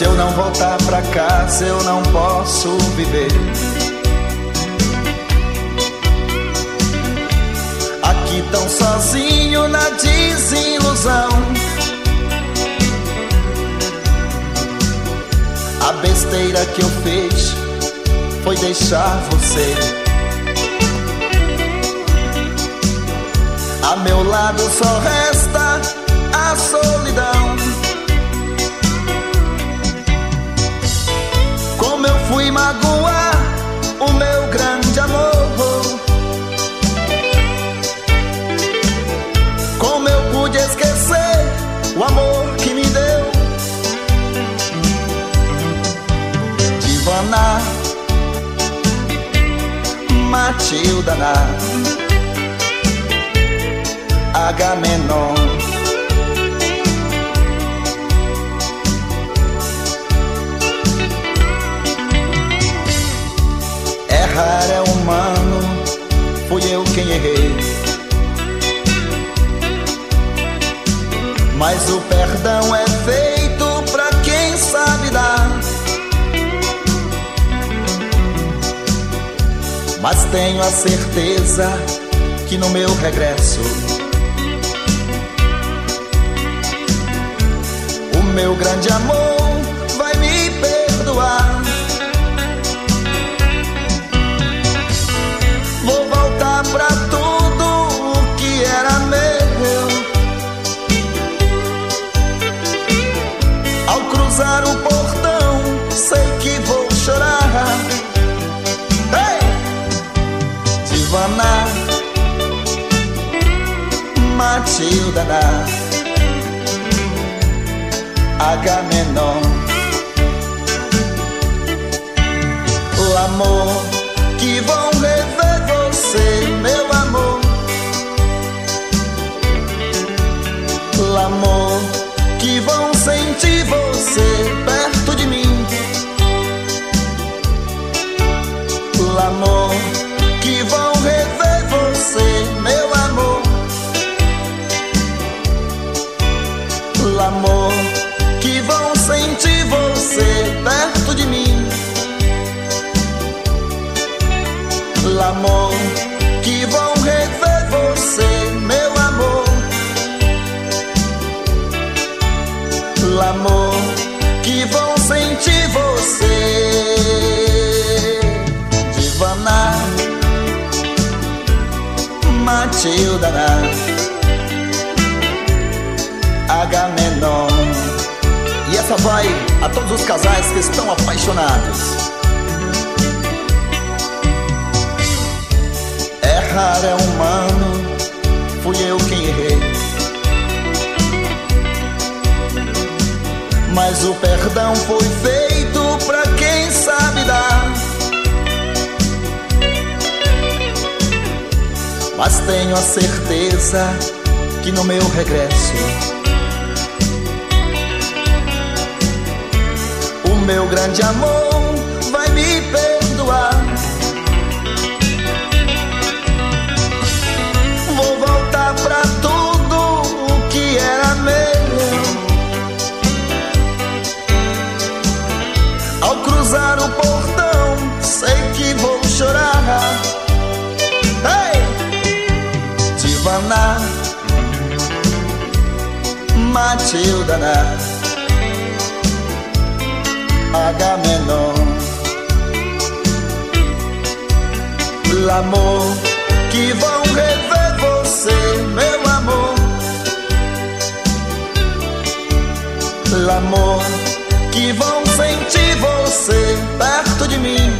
Se eu não voltar pra casa, eu não posso viver. Aqui tão sozinho na desilusão. A besteira que eu fiz foi deixar você. A meu lado só resta a solidão. Fui magoar o meu grande amor. Como eu pude esquecer o amor que me deu. Divana, Matilda, Agamenon. Errar é humano, fui eu quem errei. Mas o perdão é feito pra quem sabe dar. Mas tenho a certeza que no meu regresso, o meu grande amor Matilda, Agamenon. O amor que vão rever você, meu amor. O amor Matilda, Agamenon. E essa vai a todos os casais que estão apaixonados. Errar é humano, fui eu quem errei. Mas o perdão foi feito pra quem sabe dar. Mas tenho a certeza que no meu regresso, o meu grande amor vai me perdoar. Vou voltar pra tudo o que era meu. Ao cruzar o portão, sei que vou Divana, Matilda, Agamenon. L'amor que vão rever você, meu amor. L'amor que vão sentir você perto de mim.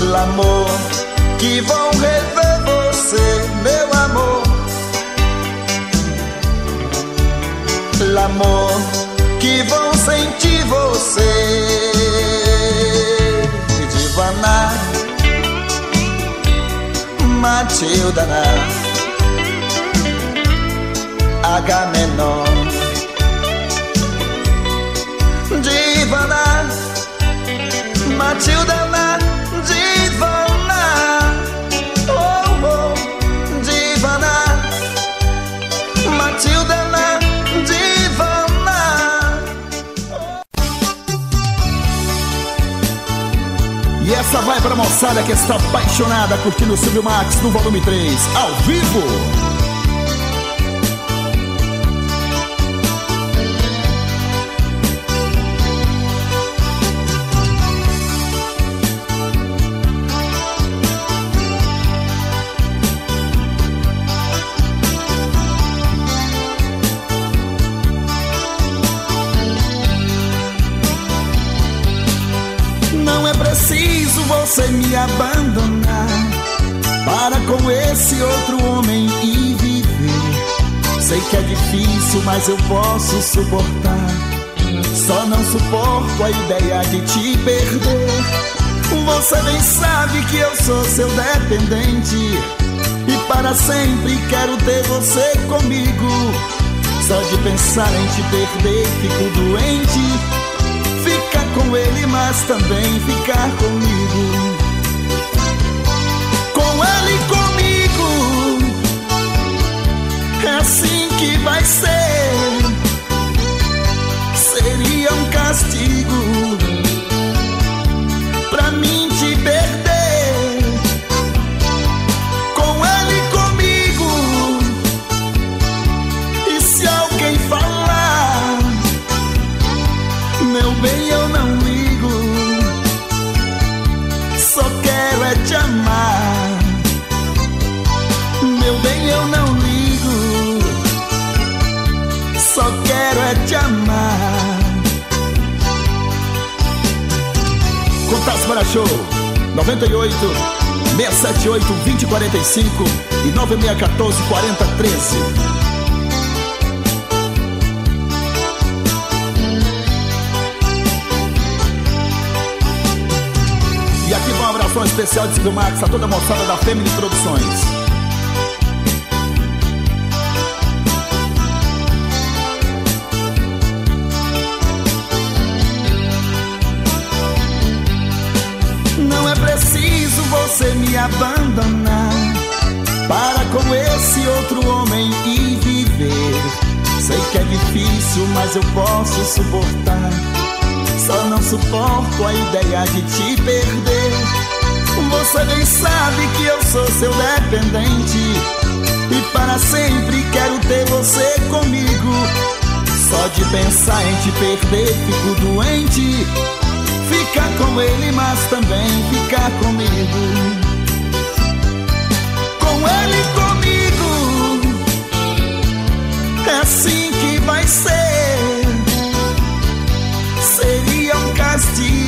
L'amor que vão rever você, meu amor. L'amor que vão sentir você, Divana, Matilda, Agamenon. Moçada que está apaixonada curtindo o Silvio Max no volume 3, ao vivo. Você me abandonar para com esse outro homem e viver. Sei que é difícil, mas eu posso suportar. Só não suporto a ideia de te perder. Você bem sabe que eu sou seu dependente e para sempre quero ter você comigo. Só de pensar em te perder fico doente com ele, mas também ficar comigo. Com ele comigo, é assim que vai ser. Seria um castigo pra mim Para show 98 678 2045 e 9614 4013. E aqui vai uma abração especial de Silvio Max a toda a moçada da Femini Produções. Você me abandonar para com esse outro homem e viver. Sei que é difícil, mas eu posso suportar. Só não suporto a ideia de te perder. Você bem sabe que eu sou seu dependente e para sempre quero ter você comigo. Só de pensar em te perder fico doente. Ficar com ele, mas também ficar comigo. Com ele comigo, é assim que vai ser. Seria um castigo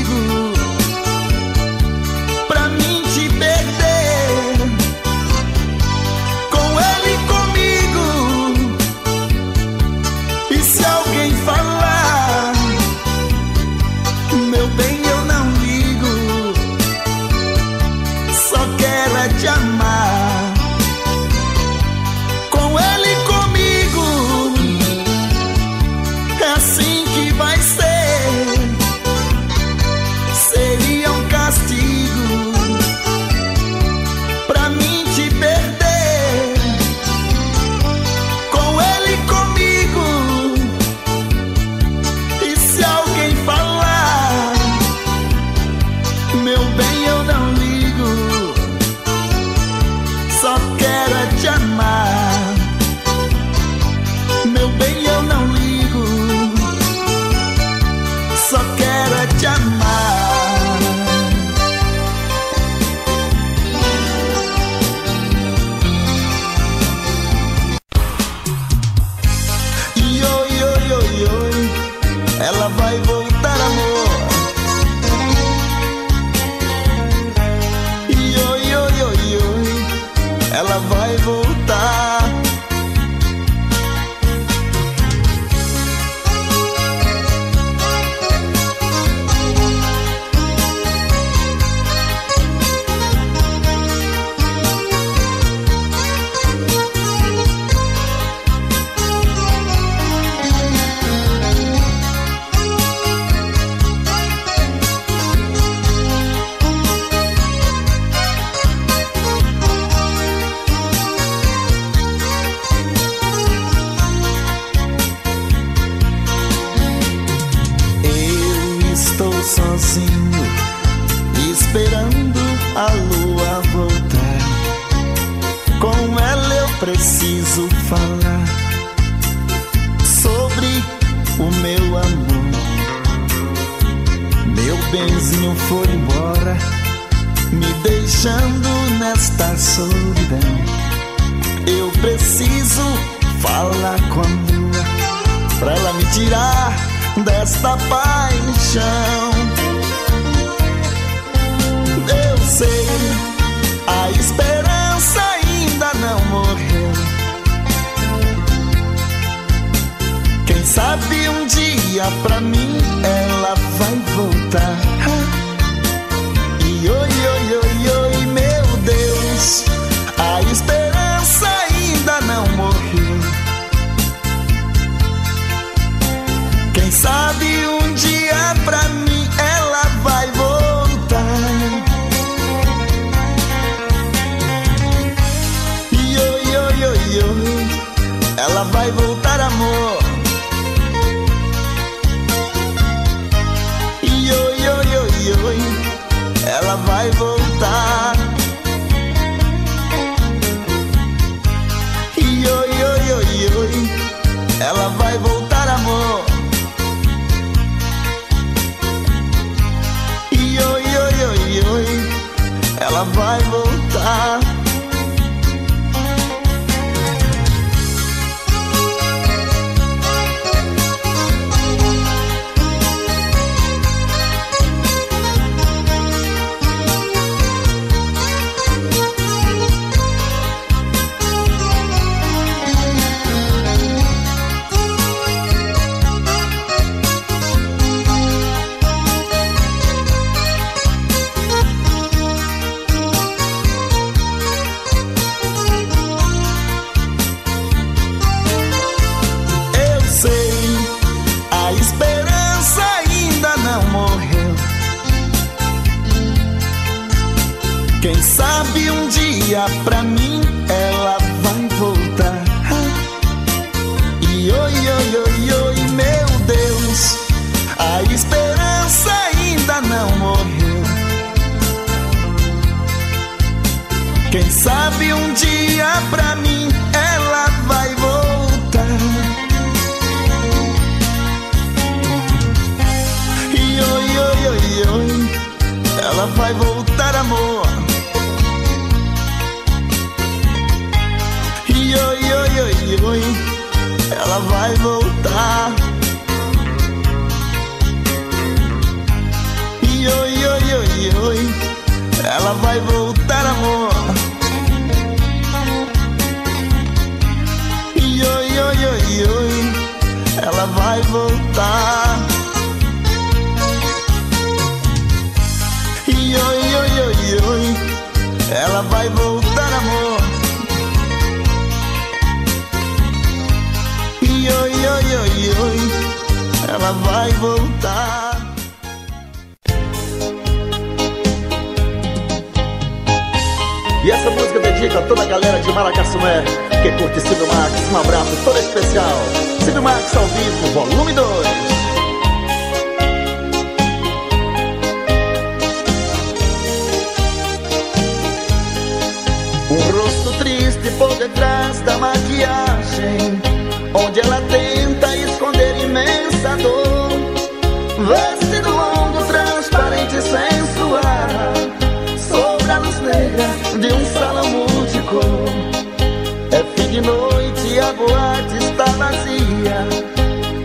a boate está vazia,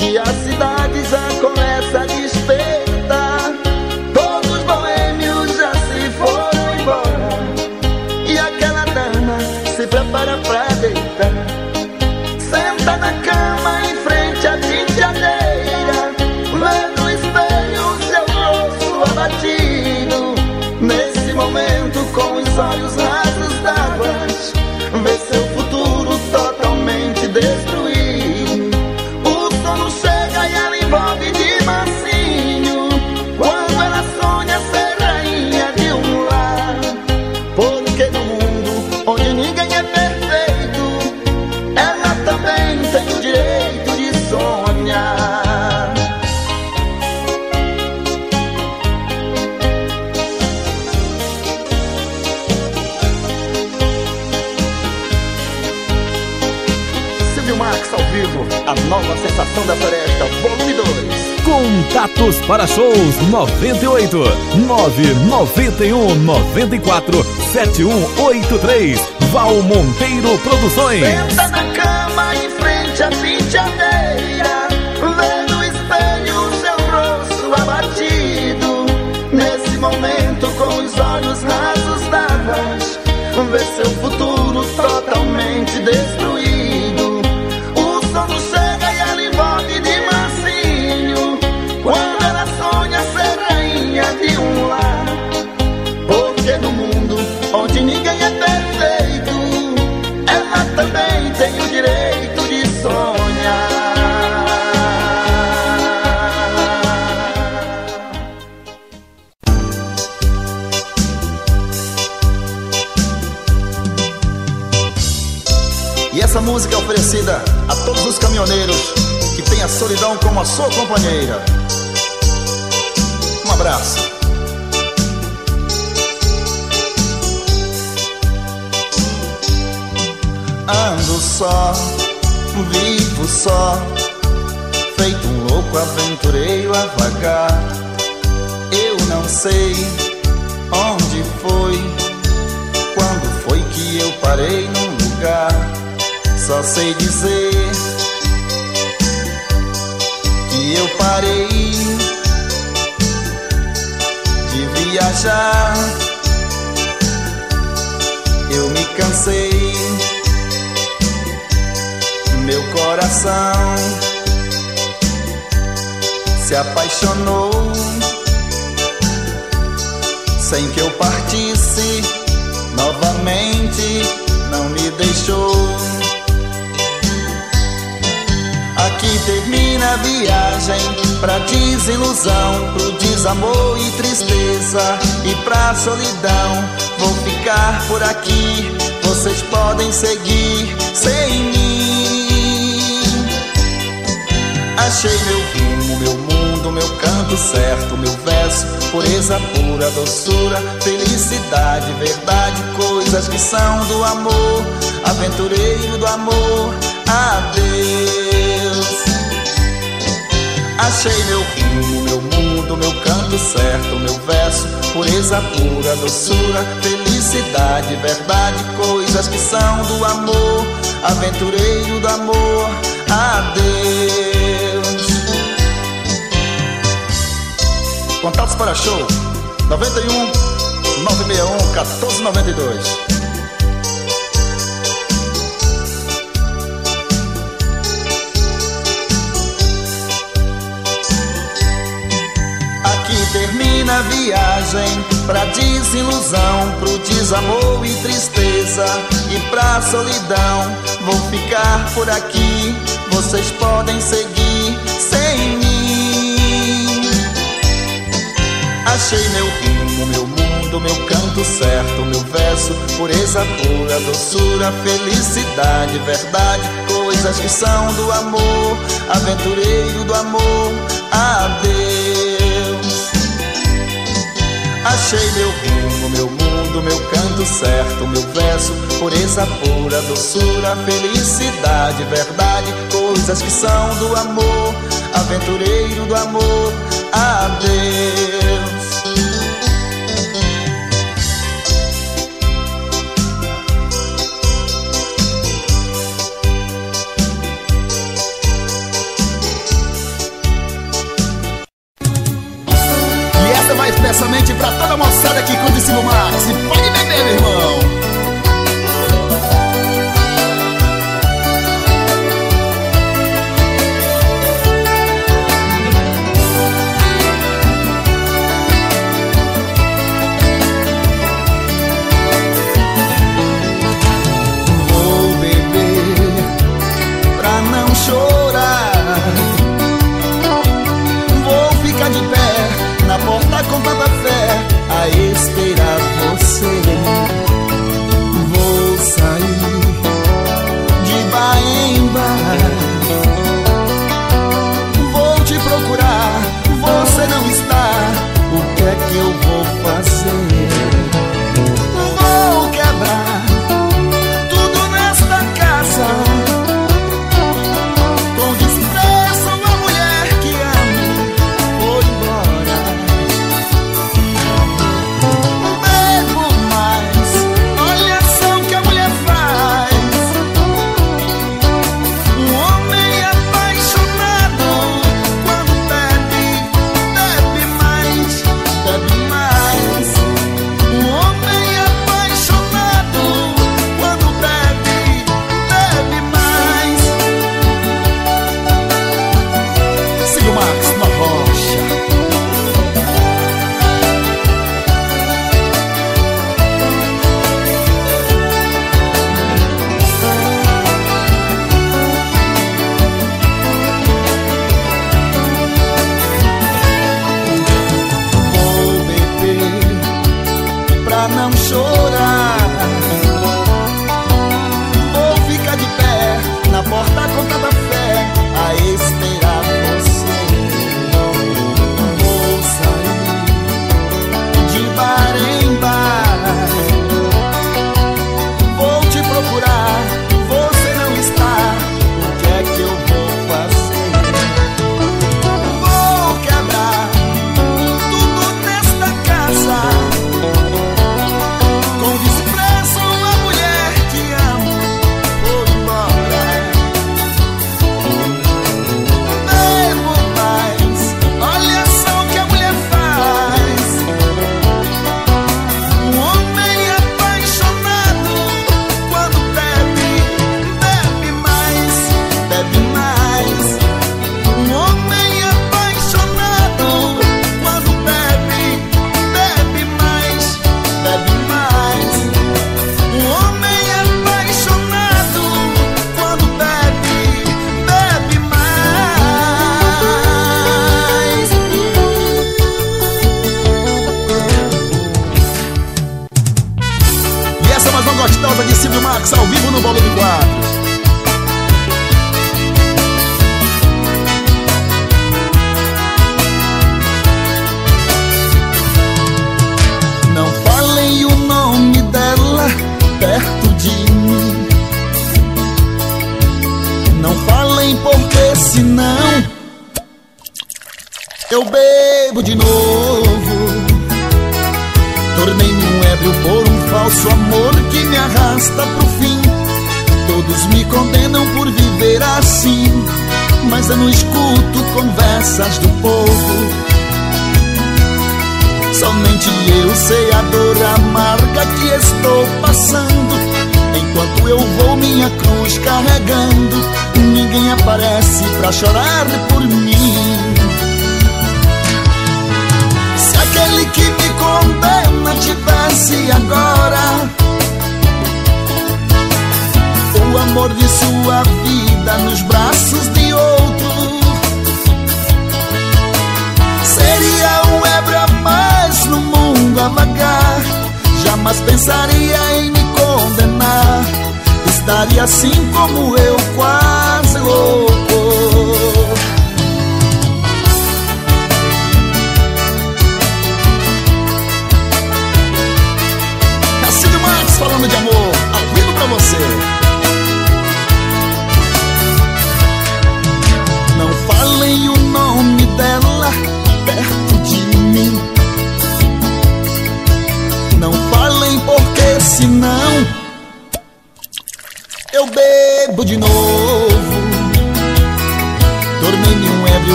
e a cidade já começa a despertar. Todos os boêmios já se foram embora, e aquela dama se prepara pra deitar. Da floresta, volume 2. Contatos para shows 98 991 94 7183 Val Monteiro Produções. Senta na cama em frente à penteadeira, vê no espelho seu rosto abatido. Nesse momento, com os olhos rasos d'águas, vê seu futuro oferecida a todos os caminhoneiros que têm a solidão como a sua companheira. Um abraço. Ando só, vivo só, feito um louco aventureiro a vagar. Eu não sei Só sei dizer que eu parei de viajar. Eu me cansei. Meu coração se apaixonou sem que eu partisse. Novamente não me deixou aqui termina a viagem pra desilusão pro desamor e tristeza e pra solidão. Vou ficar por aqui vocês podem seguir sem mim. Achei meu rumo, meu mundo, meu canto certo, meu verso, pureza pura, doçura, felicidade, verdade, coisas que são do amor, aventureiro do amor, adeus. Achei meu rumo, meu mundo, meu canto certo, meu verso, pureza pura, doçura, felicidade, verdade, coisas que são do amor, aventureiro do amor, adeus. Contatos para show 91 961 1492. Termina a viagem pra desilusão, pro desamor e tristeza e pra solidão. Vou ficar por aqui, vocês podem seguir sem mim. Achei meu rumo, meu mundo, meu canto certo, meu verso, pureza pura, doçura, felicidade, verdade, coisas que são do amor, aventureiro do amor, adeus. Achei meu rumo, meu mundo, meu canto certo, meu verso, pureza pura, doçura, felicidade, verdade, coisas que são do amor, aventureiro do amor, adeus. Toda a moçada que curte Silvio Max.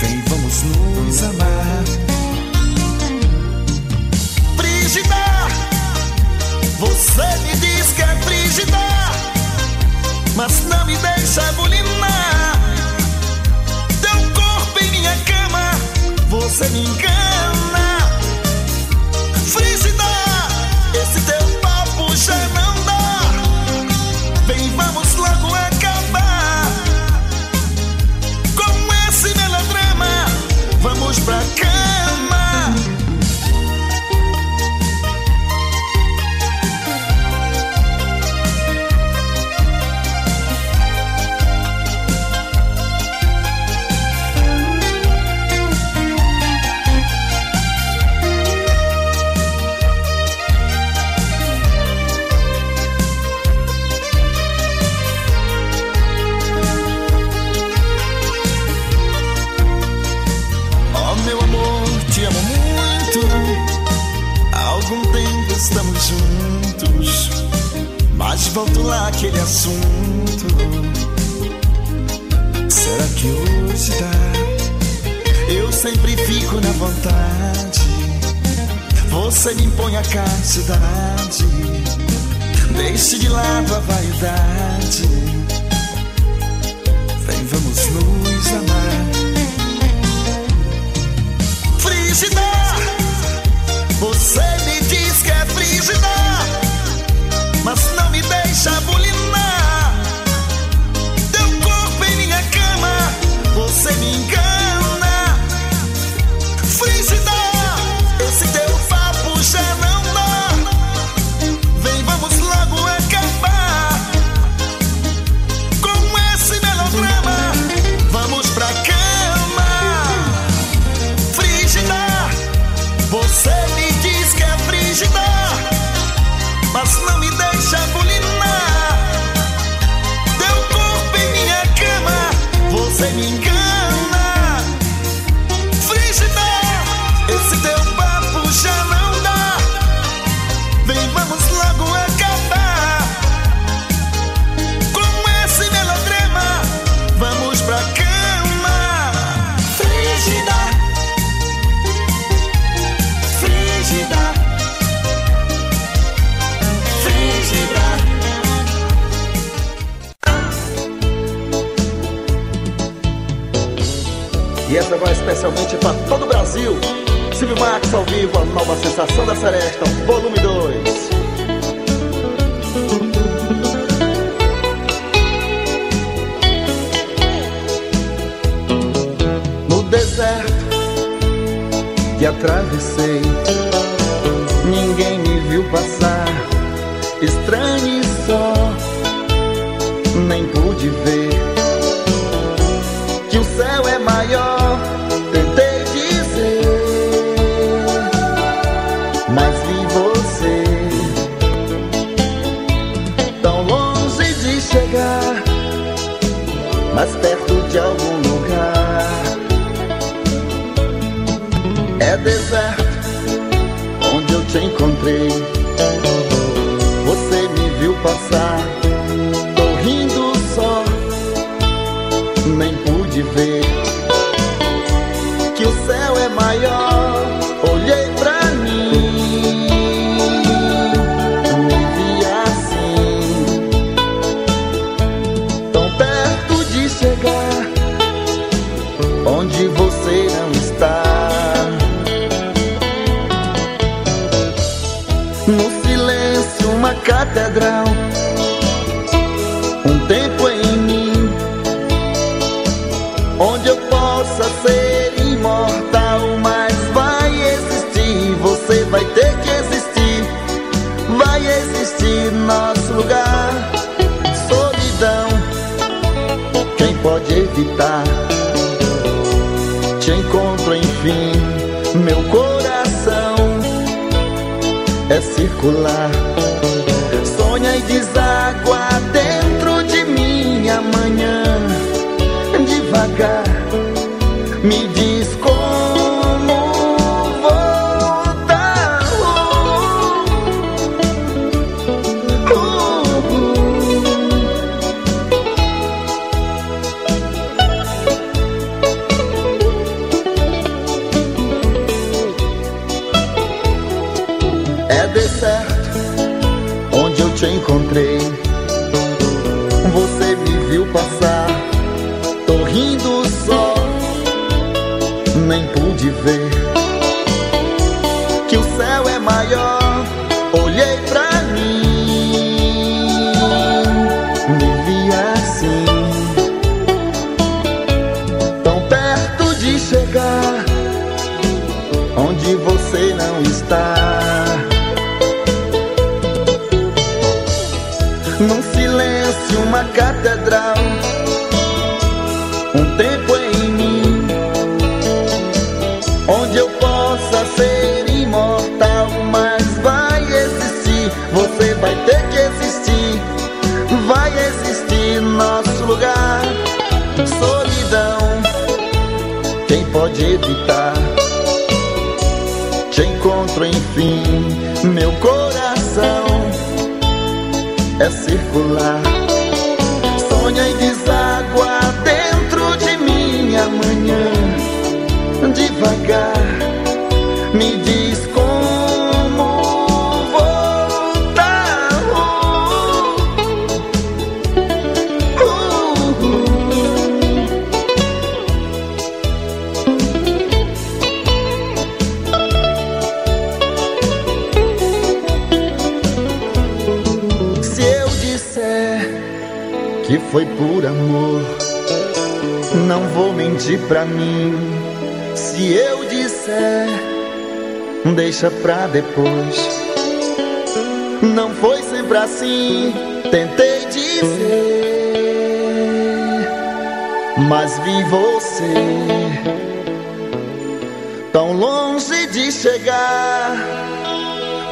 Vem, vamos nos amar. Frígida, você me diz que é frígida, mas não me deixa bulinar. Teu corpo em minha cama, você me engana. Frígida. Black. volto lá aquele assunto. Será que hoje dá? Eu sempre fico na vontade. Você me impõe a castidade. Deixe de lado a vaidade. Vem, vamos nos amar. Frigidez! Ao vivo, a nova sensação da Seresta,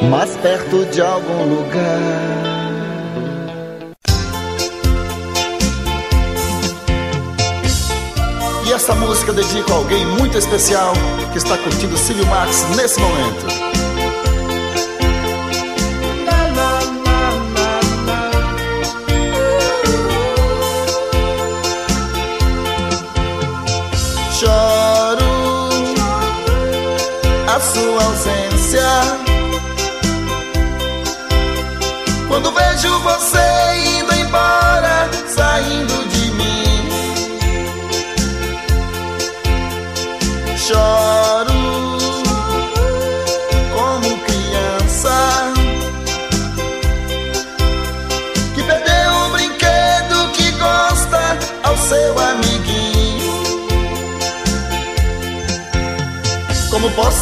mais perto de algum lugar. E essa música eu dedico a alguém muito especial que está curtindo Silvio Max nesse momento.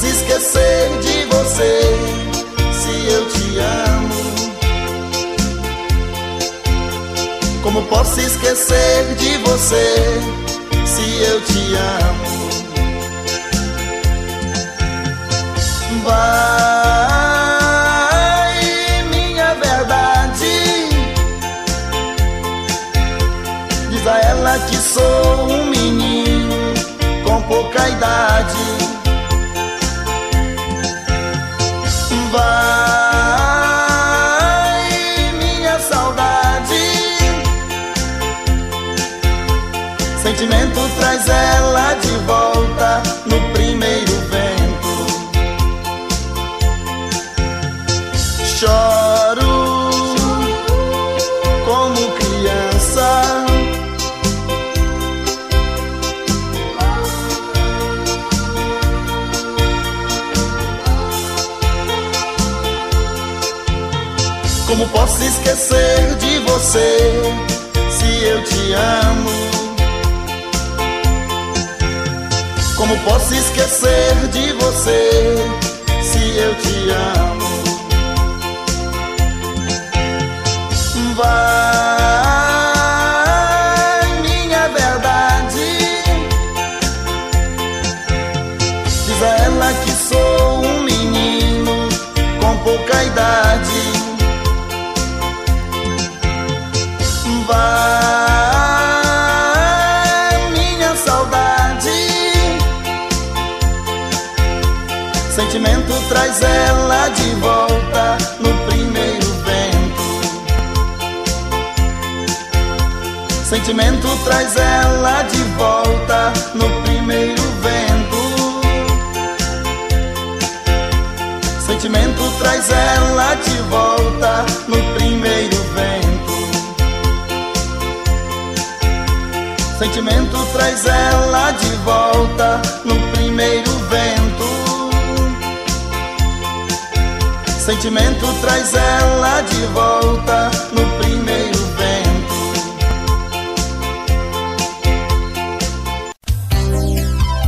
Posso esquecer de você se eu te amo? Como posso esquecer de você se eu te amo? Vai, minha verdade. Diz a ela que sou um menino com pouca idade. Sentimento traz ela de volta no primeiro vento. Choro como criança. Como posso esquecer de você se eu te amo? Como posso esquecer de você se eu te amo? Vai, traz ela de volta no primeiro vento. Sentimento traz ela de volta no primeiro vento. Sentimento traz ela de volta no primeiro vento. Sentimento traz ela de volta no primeiro vento. Sentimento traz ela de volta no primeiro vento.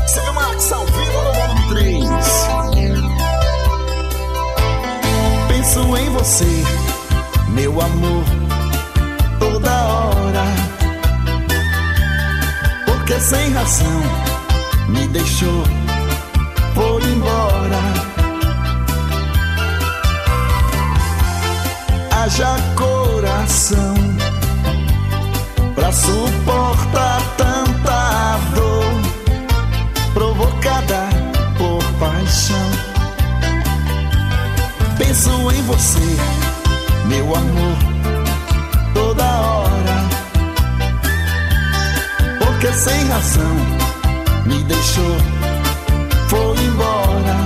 Seu Max ao vivo no volume 3. Penso em você, meu amor, toda hora porque sem razão me deixou, foi embora. Haja coração pra suportar tanta dor provocada por paixão. Penso em você, meu amor, toda hora porque sem razão me deixou, foi embora.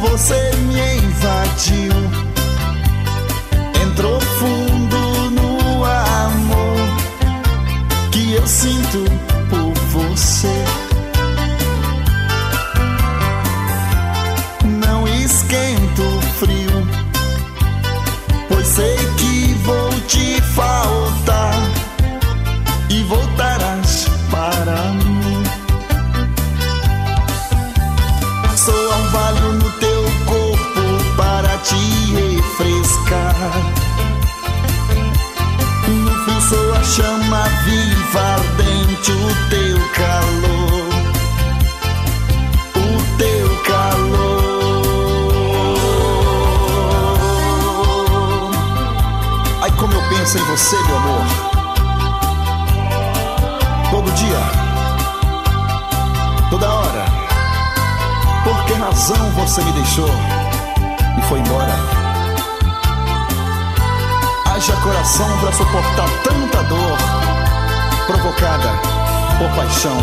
Você invadiu, entrou fundo no amor que eu sinto viva ardente o teu calor, o teu calor. Ai, como eu penso em você, meu amor, todo dia, toda hora. Por que razão você me deixou e foi embora? haja coração para suportar tanta dor provocada por paixão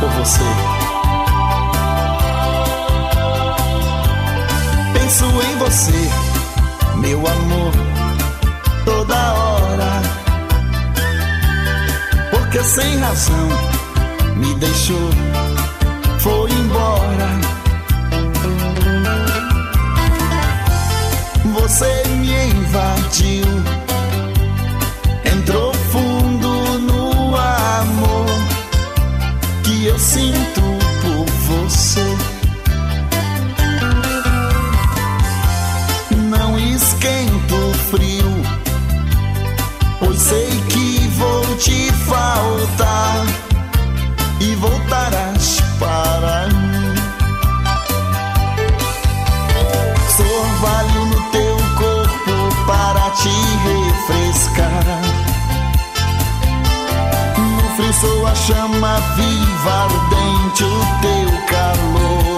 por você. Penso em você, meu amor, toda hora. Porque sem razão me deixou, foi embora. Você me invadiu sinto por você. Não esquento o frio, pois sei que vou te faltar. sou a chama viva, ardente, o teu calor.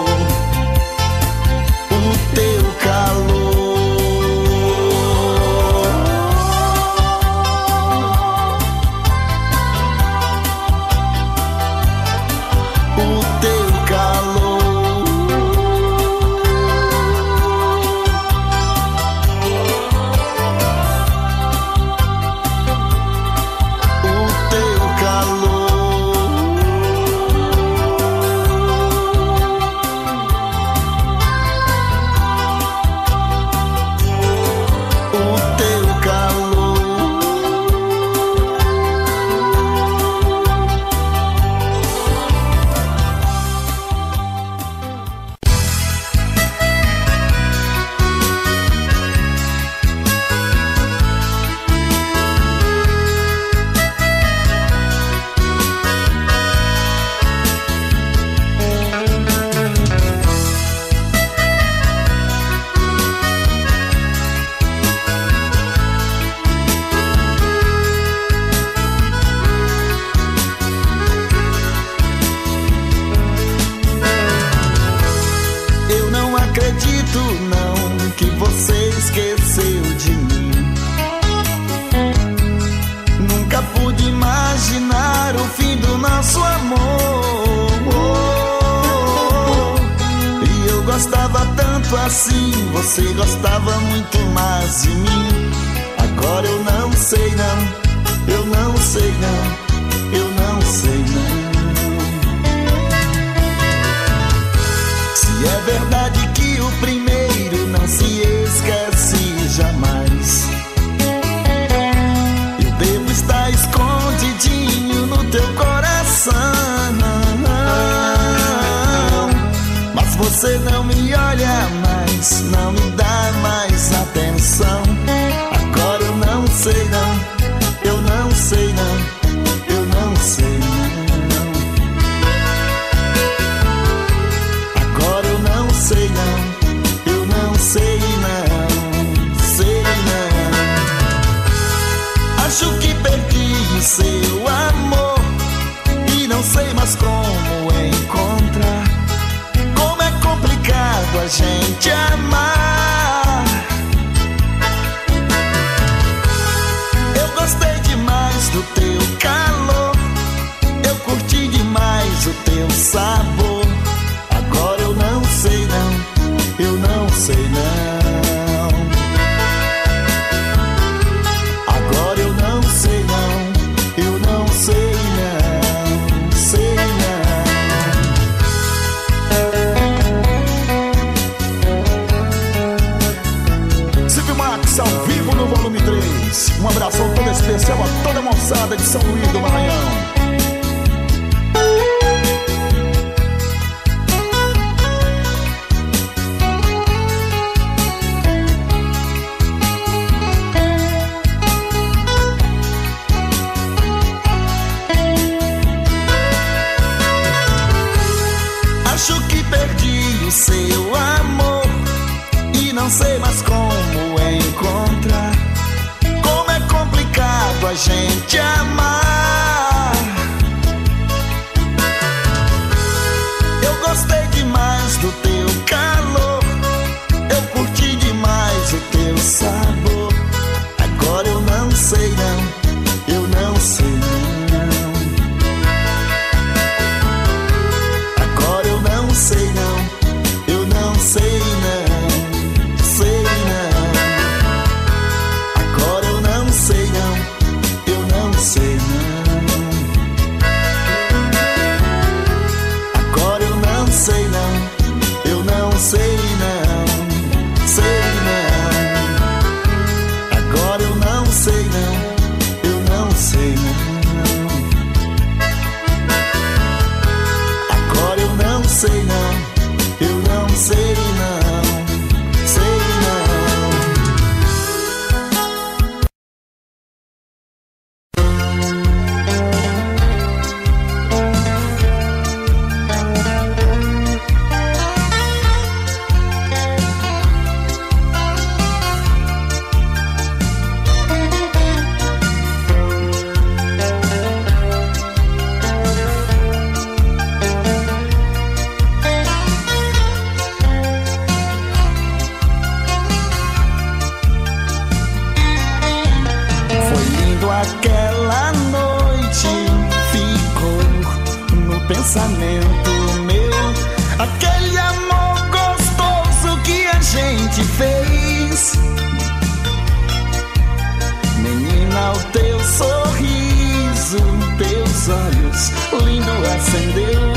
acendeu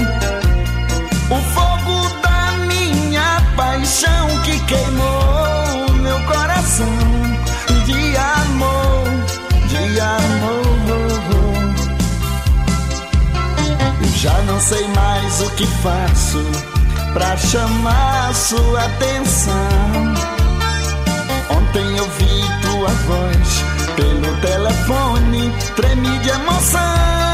o fogo da minha paixão que queimou meu coração de amor, de amor. Eu já não sei mais o que faço pra chamar sua atenção. Ontem eu vi tua voz pelo telefone, tremi de emoção.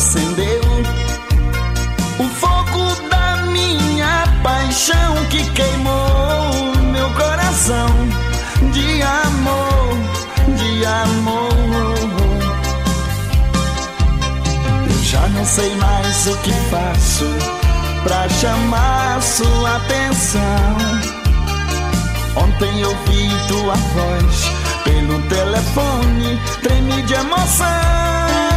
acendeu o fogo da minha paixão que queimou meu coração de amor, de amor. Eu já não sei mais o que faço pra chamar sua atenção. Ontem eu vi tua voz pelo telefone, tremi de emoção.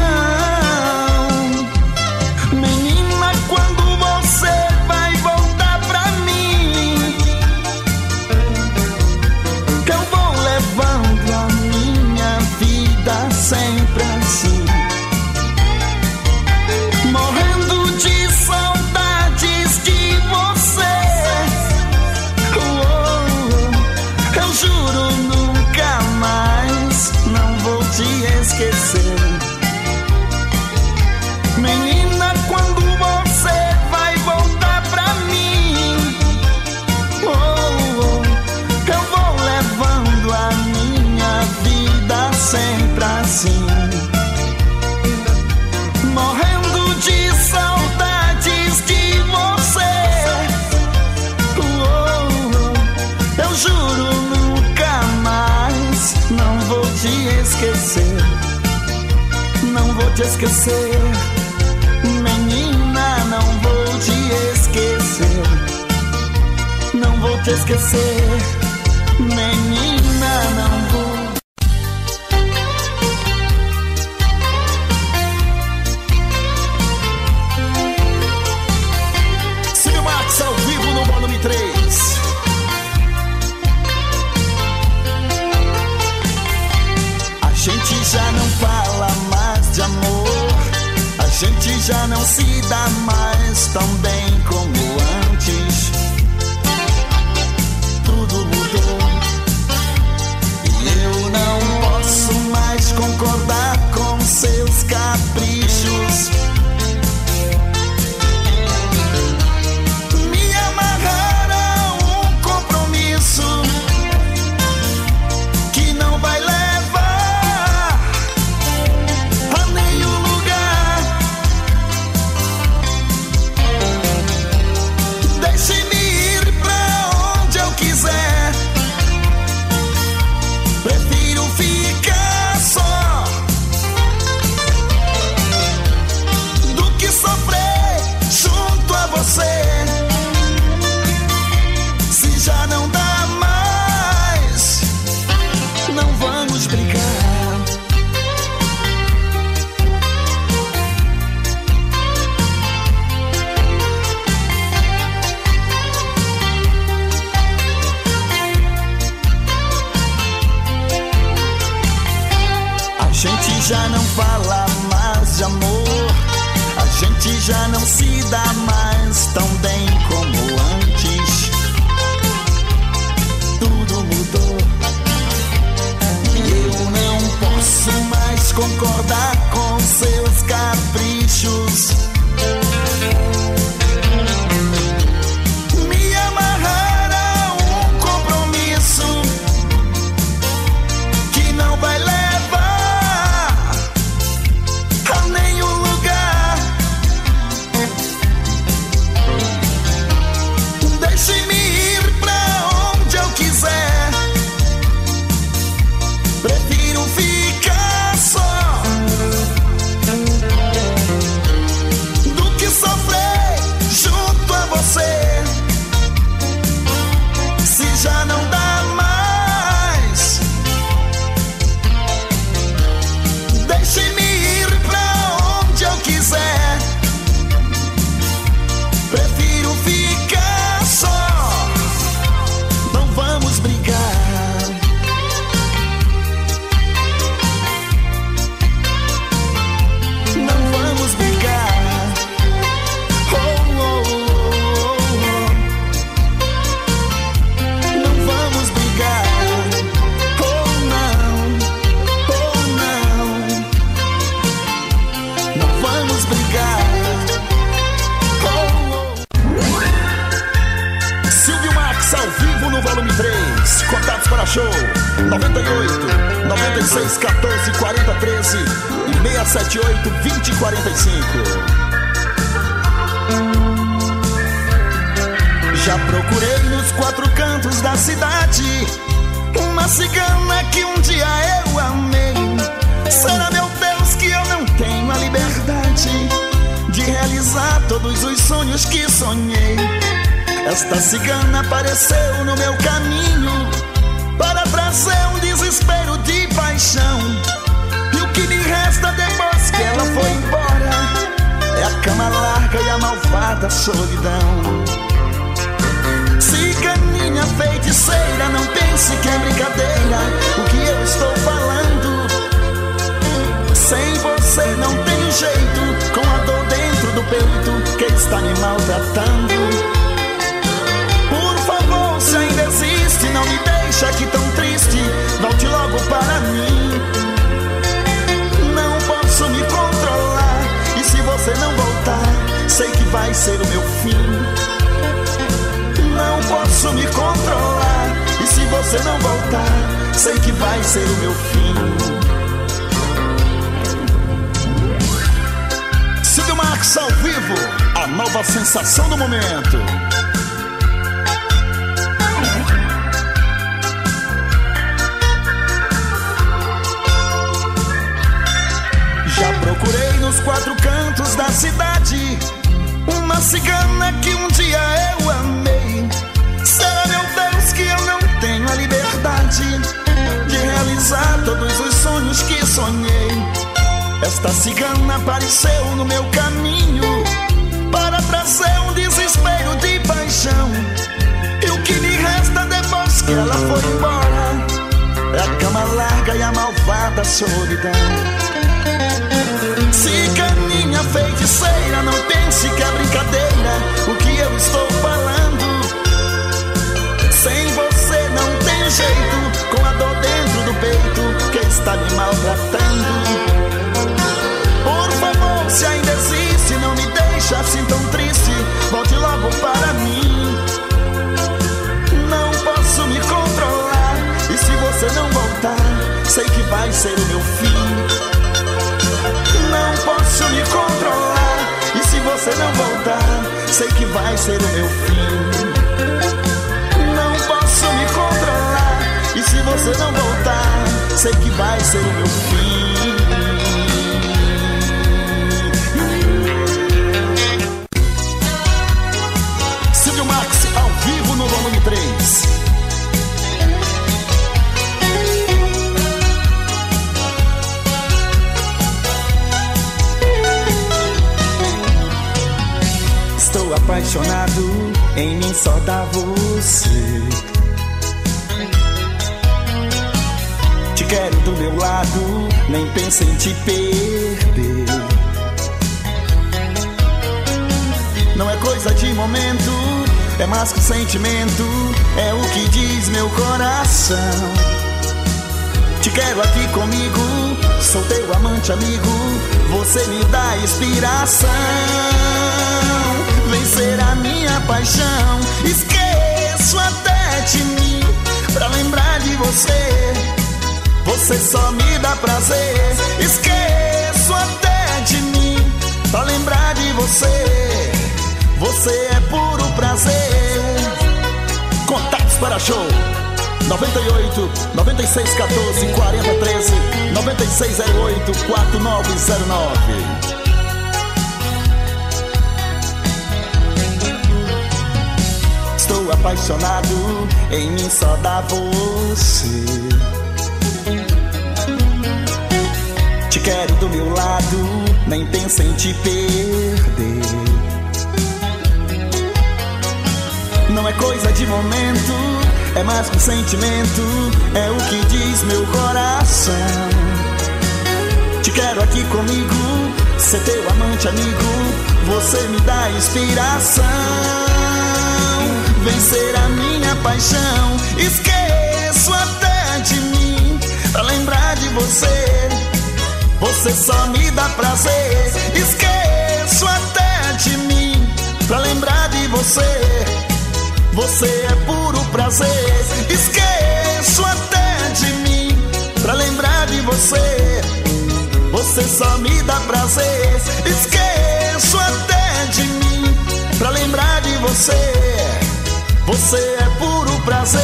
realizar todos os sonhos que sonhei. Esta cigana apareceu no meu caminho para trazer um desespero de paixão. E o que me resta depois que ela foi embora é a cama larga e a malvada solidão. Ciganinha feiticeira, não pense que é brincadeira o que eu estou falando. Sem você não tem jeito com a dor do peito que está me maltratando. Por favor, se ainda existe, não me deixa aqui tão triste, volte logo para mim. Não posso me controlar, e se você não voltar, sei que vai ser o meu fim. Não posso me controlar, e se você não voltar, sei que vai ser o meu fim. Mix ao vivo, a nova sensação do momento. Já procurei nos quatro cantos da cidade uma cigana que um dia eu amei. Será meu Deus que eu não tenho a liberdade de realizar todos os sonhos que sonhei? Esta cigana apareceu no meu caminho para trazer um desespero de paixão. E o que me resta depois que ela foi embora é a cama larga e a malvada solidão. Cicaninha feiticeira, não pense que é brincadeira o que eu estou falando. Sem você não tem jeito, com a dor dentro do peito que está me maltratando. Por favor, se ainda existe, não me deixa assim tão triste, volte logo para mim. Não posso me controlar, e se você não voltar, sei que vai ser o meu fim não posso me controlar. E se você não voltar, sei que vai ser o meu fim. Você não voltar, sei que vai ser o meu fim. Silvio Max ao vivo no volume 3. apaixonado, em mim só dá você. Te quero do meu lado, nem penso em te perder. Não é coisa de momento, é mais que sentimento, é o que diz meu coração. Te quero aqui comigo, sou teu amante amigo, você me dá inspiração vencer a minha paixão. Esqueço até de mim pra lembrar de você. Você só me dá prazer. Esqueço até de mim pra lembrar de você. Você é puro prazer. Contatos para show. 98 96 14 40 13 96 08 4909 apaixonado, em mim só dá você. Quero do meu lado, nem penso em te perder. Não é coisa de momento, é mais que um sentimento, é o que diz meu coração. Te quero aqui comigo, ser teu amante amigo, você me dá inspiração vencer a minha paixão. Esqueço até de mim pra lembrar de você. Você só me dá prazer. Esqueço até de mim pra lembrar de você. Você é puro prazer. Esqueço até de mim pra lembrar de você. Você só me dá prazer. Esqueço até de mim pra lembrar de você. Você é puro prazer.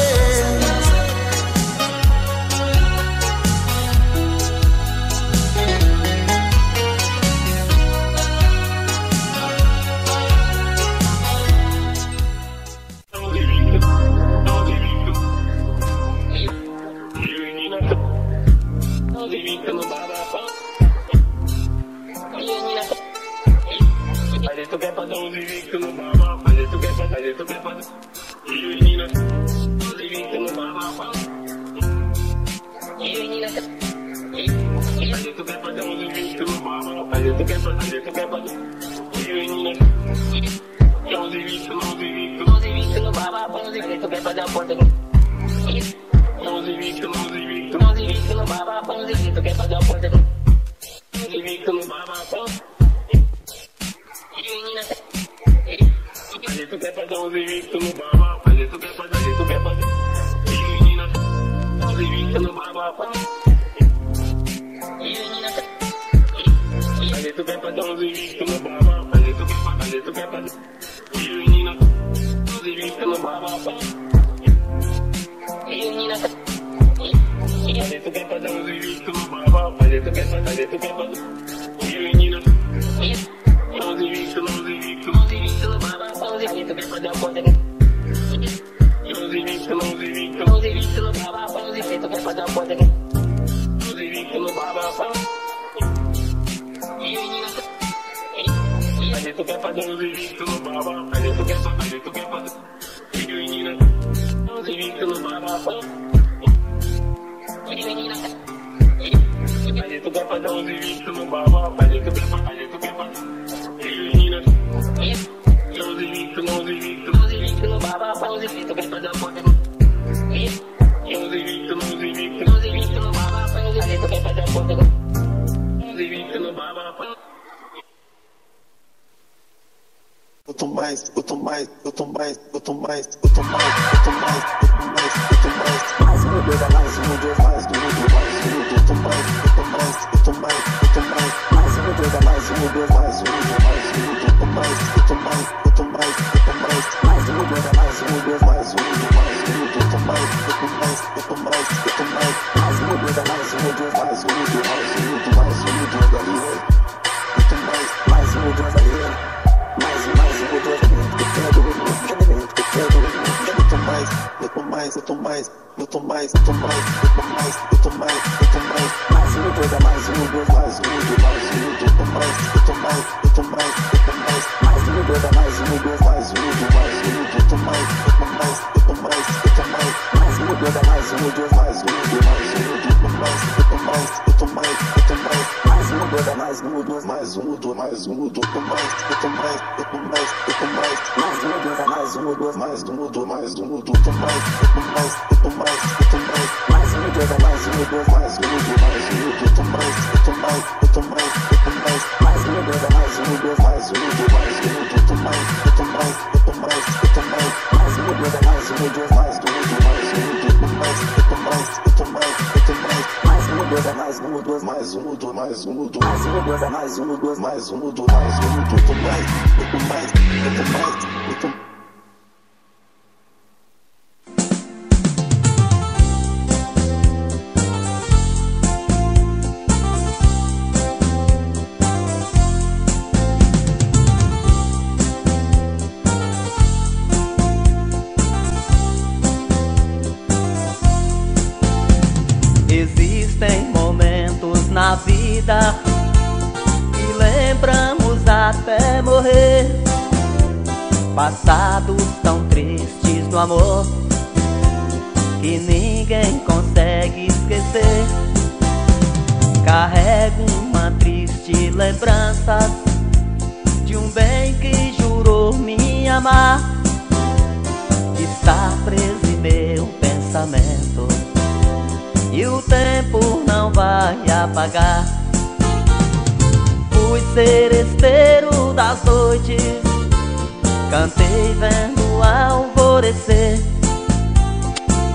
Cantei vendo alvorecer.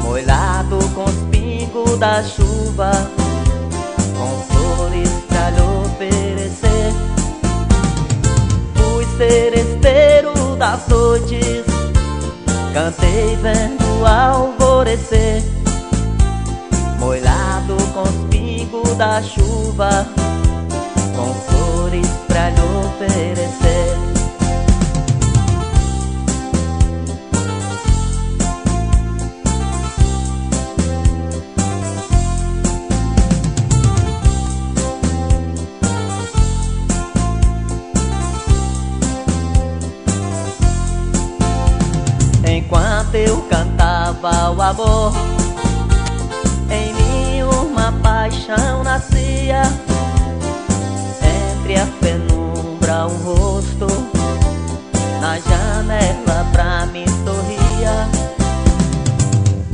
Molhado com os pingos da chuva Com flores pra lhe oferecer. Fui seresteiro das noites Cantei vendo alvorecer. Molhado com os pingos da chuva Com flores pra lhe oferecer. eu cantava o amor. Em mim uma paixão nascia Entre a penumbra um rosto. Na janela pra mim sorria.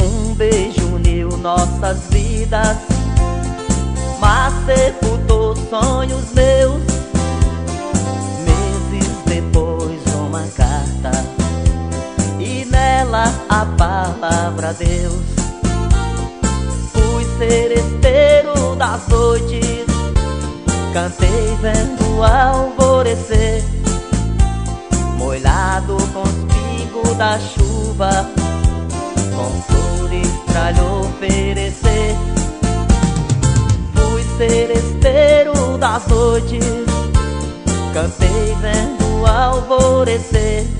Um beijo uniu nossas vidas Mas sepultou sonhos meus. a palavra Deus. Fui ser esteiro das noites, cantei vendo alvorecer, molhado com os pingos da chuva, com flores pra lhe oferecer. Fui seresteiro das noites, cantei vendo alvorecer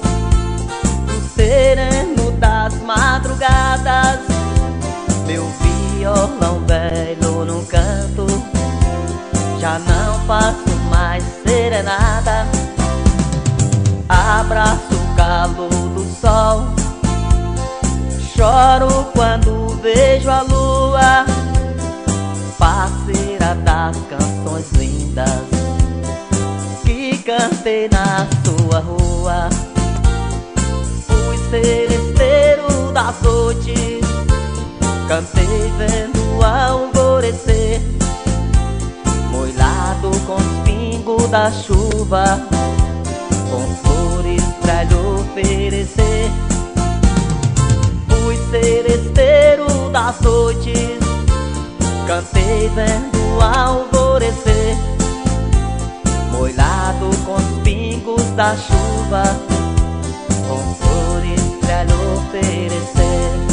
violão velho no canto. Já não faço mais serenada Abraço o calor do sol. Choro quando vejo a lua. Parceira das canções lindas cantei na sua rua. Fui seresteiro das noites Cantei vendo o alvorecer Molhado com os pingos da chuva Com flores pra lhe oferecer. Fui seresteiro das noites Cantei vendo o alvorecer molhado com os pingos da chuva, com flores pra lhe oferecer.